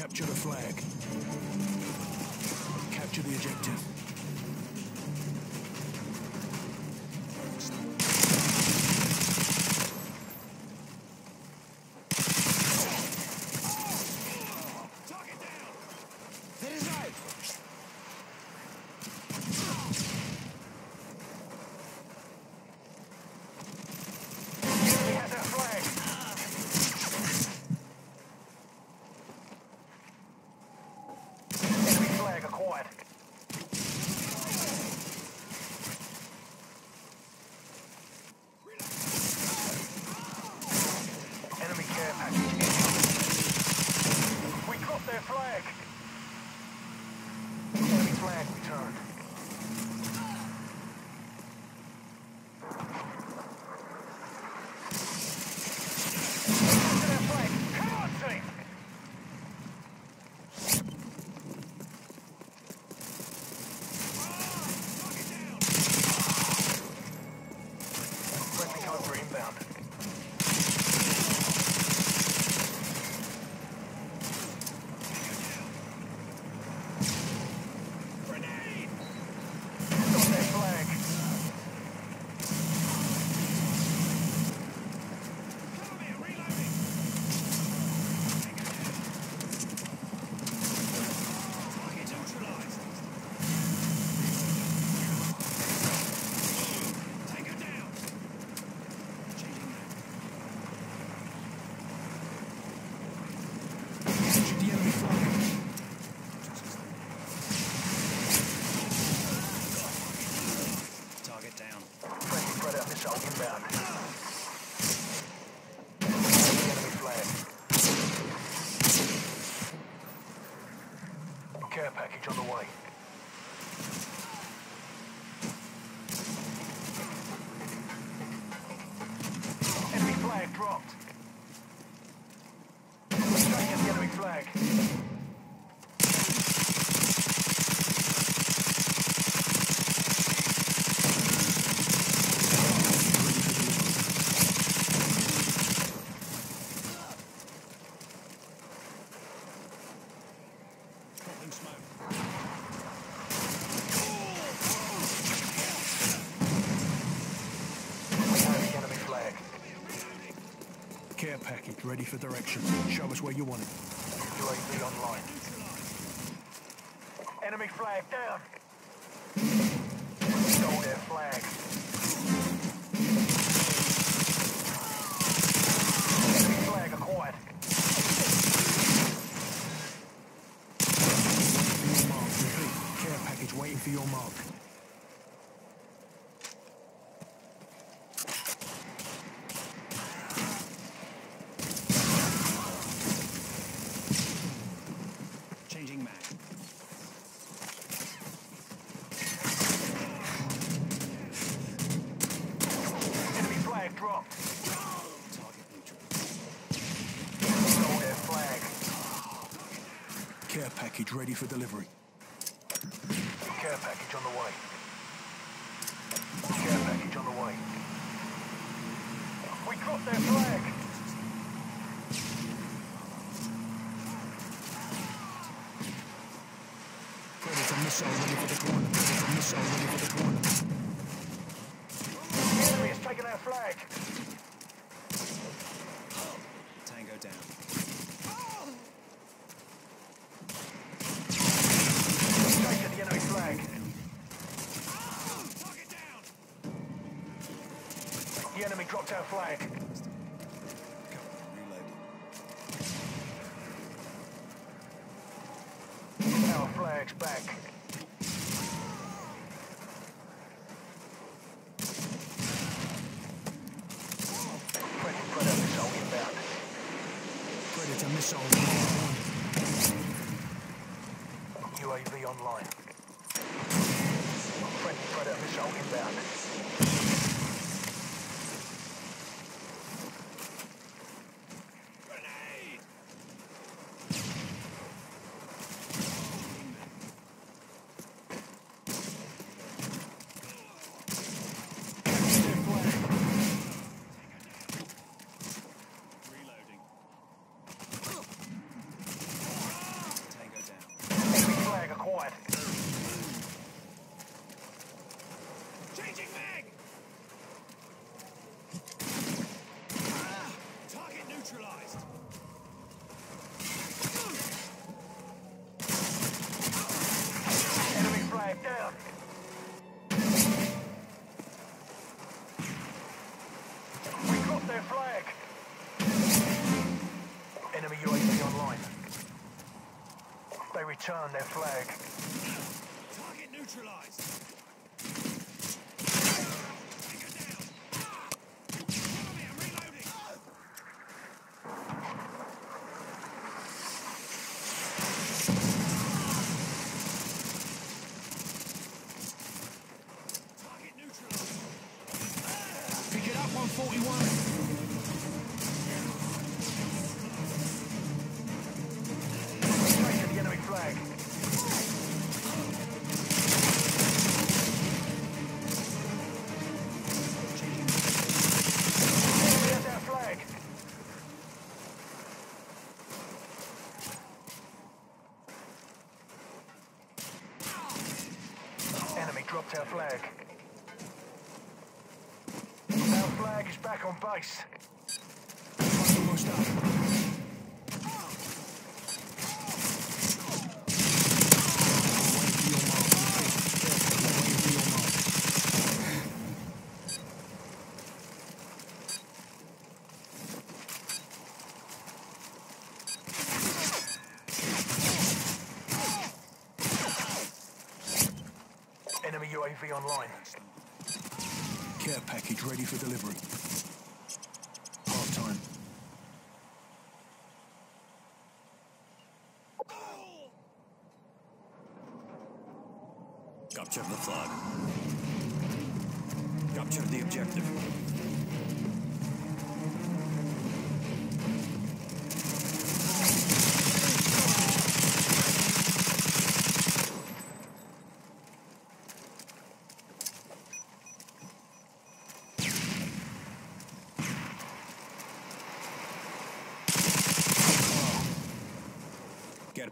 Capture the flag. Capture the objective. Enemy has our flag. Enemy flag acquired. Enemy care package incoming. We dropped their flag. Enemy flag returned. Capture their flag. Come on, team. Friendly Cobra inbound. Got their flag. Capture the enemy flag. Target down. Friendly Predator missile inbound. Enemy flag. Care package on the way. Enemy flag dropped. Taking the enemy flag. Dropping smoke. We have the enemy flag. Care package ready for direction. Show us where you want it. UAV online. Enemy flag down. Stole their flag. Waiting for your mark. Changing mag. Enemy flag dropped. Target neutral. Stole their flag. Care package ready for delivery. Care package on the way. Care package on the way. We dropped their flag. Predator missile ready for deployment. Predator missile ready for deployment. The enemy has taken our flag. Tango down. The enemy flag. The enemy dropped our flag. Our flag's back. Friendly Predator missile inbound. Online. UAV online. Friendly Predator missile inbound. Reloading. their flag. Enemy UAV online. They return their flag. Target neutralized. Dropped our flag. Our flag is back on base. Almost up. Wait for your mark. Repeat. Wait for your mark. Enemy UAV online. Care package ready for delivery. Half time. Capture the flag. Capture the objective.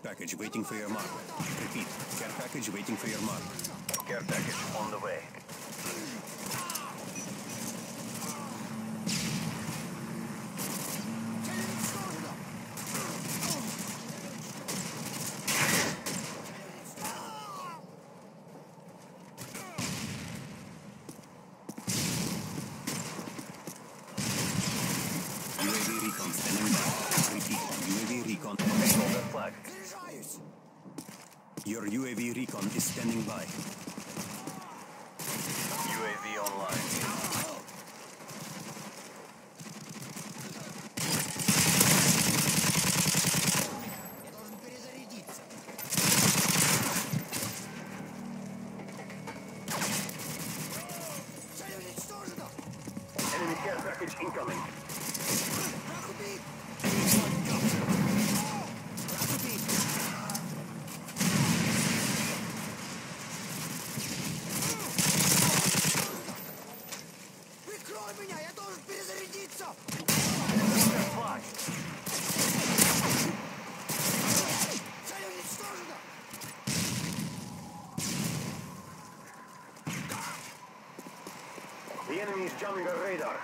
Care package waiting for your mark. Repeat. Care package waiting for your mark. Care package on the way. UAV recon standing by. Repeat. UAV recon. Control their flag. Your UAV recon is standing by. UAV online. Enemy care package incoming. я должен перезарядиться! Their flag. Цель уничтожена! The enemy is jamming our radar.